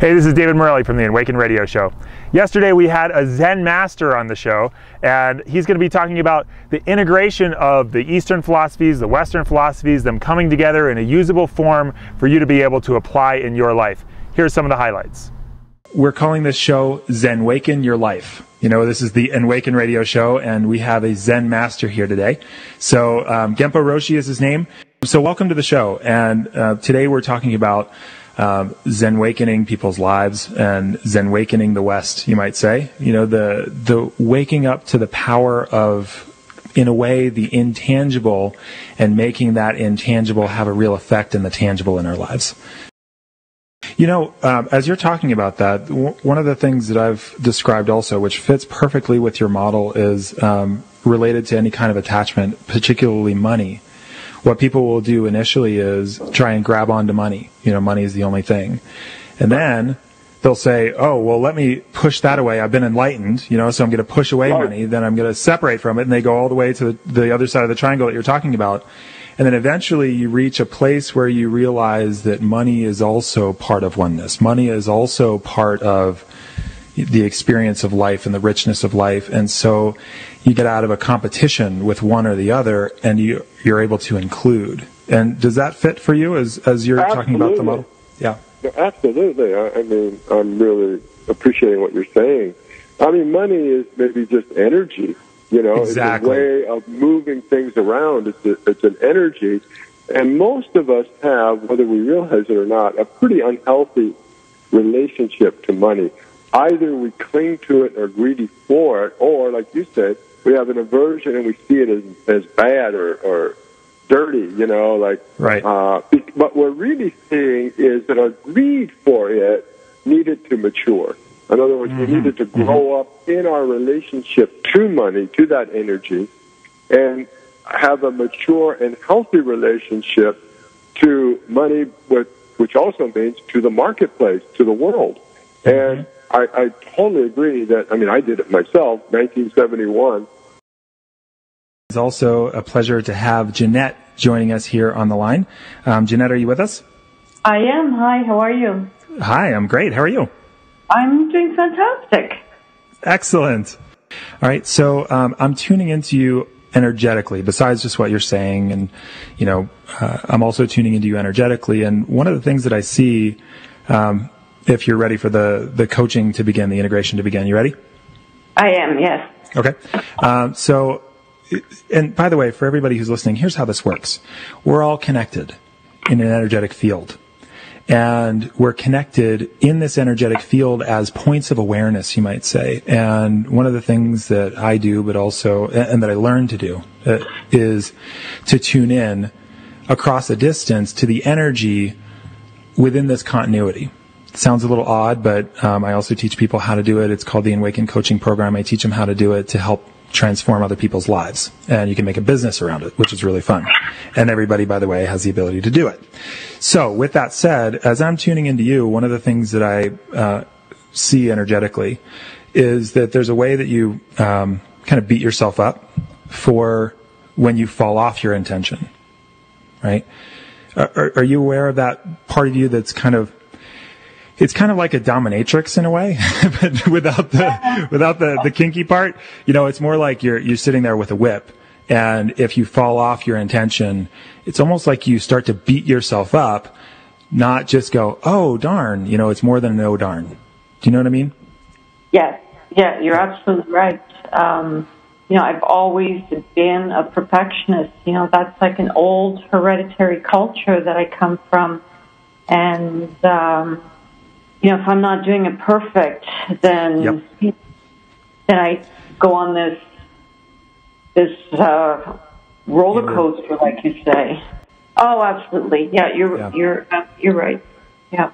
Hey, this is David Morelli from the Enwaken Radio Show. Yesterday we had a Zen master on the show, and he's going to be talking about the integration of the Eastern philosophies, the Western philosophies, them coming together in a usable form for you to be able to apply in your life. Here's some of the highlights. We're calling this show Zen Waken Your Life. You know, this is the Enwaken Radio Show, and we have a Zen master here today. So, um, Genpo Roshi is his name. So, welcome to the show. And uh, today we're talking about um, Zen wakening people's lives and Zen wakening the West, you might say. You know, the the waking up to the power of, in a way, the intangible, and making that intangible have a real effect in the tangible in our lives. You know, um, as you're talking about that, w- one of the things that I've described also, which fits perfectly with your model, is um, related to any kind of attachment, particularly money what people will do initially is try and grab onto money. You know, money is the only thing. And then they'll say, oh, well, let me push that away. I've been enlightened, you know, so I'm going to push away right. money. Then I'm going to separate from it. And they go all the way to the, the other side of the triangle that you're talking about. And then eventually you reach a place where you realize that money is also part of oneness. Money is also part of the experience of life and the richness of life. And so you get out of a competition with one or the other and you, you're able to include. And does that fit for you as, as you're Absolutely. talking about the model? Yeah. Absolutely. I, I mean, I'm really appreciating what you're saying. I mean, money is maybe just energy. You know, exactly. it's a way of moving things around. It's, a, it's an energy. And most of us have, whether we realize it or not, a pretty unhealthy relationship to money either we cling to it or greedy for it, or like you said, we have an aversion and we see it as as bad or, or dirty, you know, like right. Uh, what we're really seeing is that our greed for it needed to mature. In other words, mm-hmm. we needed to grow mm-hmm. up in our relationship to money, to that energy, and have a mature and healthy relationship to money, with, which also means to the marketplace, to the world. Mm-hmm. And I, I totally agree that, I mean, I did it myself, 1971. It's also a pleasure to have Jeanette joining us here on the line. Um, Jeanette, are you with us? I am. Hi, how are you? Hi, I'm great. How are you? I'm doing fantastic. Excellent. All right, so um, I'm tuning into you energetically, besides just what you're saying, and you know, uh, I'm also tuning into you energetically. And one of the things that I see um, if you're ready for the, the coaching to begin, the integration to begin. You ready? I am, yes. Okay. Um, so, and by the way, for everybody who's listening, here's how this works. We're all connected in an energetic field. And we're connected in this energetic field as points of awareness, you might say. And one of the things that I do, but also, and that I learned to do, uh, is to tune in across a distance to the energy within this continuity sounds a little odd, but um, I also teach people how to do it. It's called the Enwaken Coaching Program. I teach them how to do it to help transform other people's lives. And you can make a business around it, which is really fun. And everybody, by the way, has the ability to do it. So with that said, as I'm tuning into you, one of the things that I uh, see energetically is that there's a way that you um, kind of beat yourself up for when you fall off your intention, right? Are, are you aware of that part of you that's kind of it's kind of like a dominatrix in a way, but without the without the the kinky part. You know, it's more like you're you're sitting there with a whip, and if you fall off your intention, it's almost like you start to beat yourself up, not just go, oh darn. You know, it's more than an oh darn. Do you know what I mean? Yes. Yeah, you're absolutely right. Um, you know, I've always been a perfectionist. You know, that's like an old hereditary culture that I come from, and um, you know, if I'm not doing it perfect, then yep. then I go on this this uh, roller coaster, like you say. Oh, absolutely. Yeah, you're yeah. you're uh, you're right. Yeah.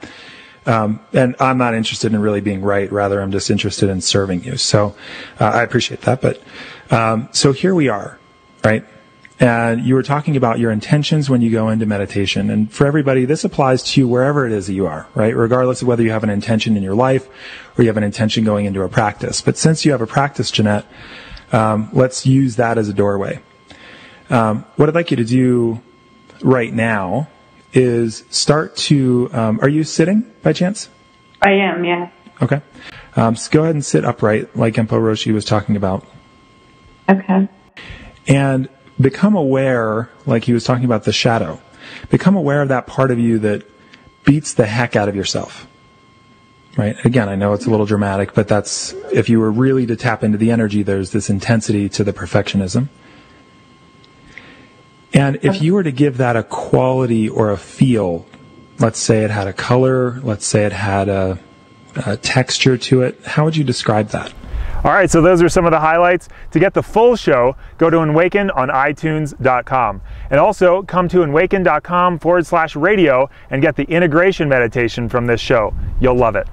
Um, and I'm not interested in really being right. Rather, I'm just interested in serving you. So uh, I appreciate that. But um, so here we are, right? And you were talking about your intentions when you go into meditation. And for everybody, this applies to you wherever it is that you are, right? Regardless of whether you have an intention in your life or you have an intention going into a practice. But since you have a practice, Jeanette, um, let's use that as a doorway. Um, what I'd like you to do right now is start to, um, are you sitting by chance? I am, yeah. Okay. Um, so go ahead and sit upright, like Genpo Roshi was talking about. Okay. And become aware, like he was talking about the shadow. Become aware of that part of you that beats the heck out of yourself. Right? Again, I know it's a little dramatic, but that's, if you were really to tap into the energy, there's this intensity to the perfectionism. And if um, you were to give that a quality or a feel, let's say it had a color, let's say it had a, a texture to it, how would you describe that? All right, so those are some of the highlights. To get the full show, go to Enwaken on iTunes.com. And also come to enwaken.com forward slash radio and get the integration meditation from this show. You'll love it.